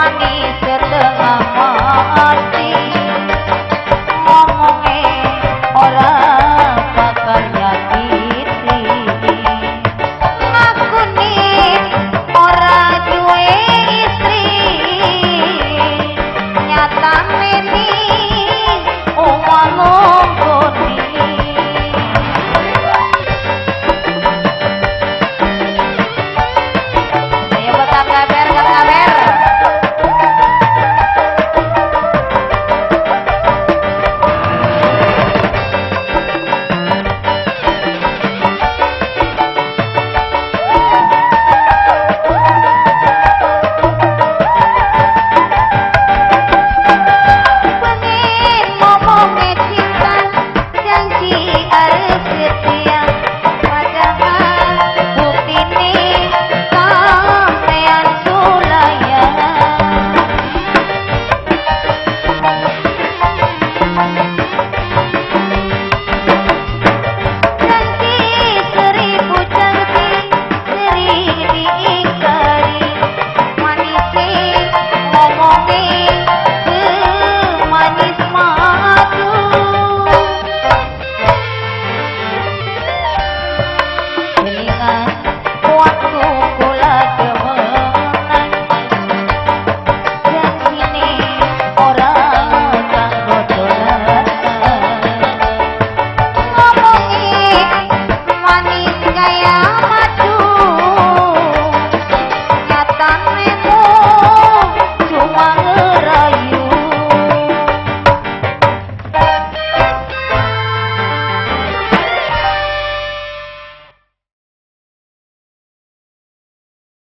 manis setengah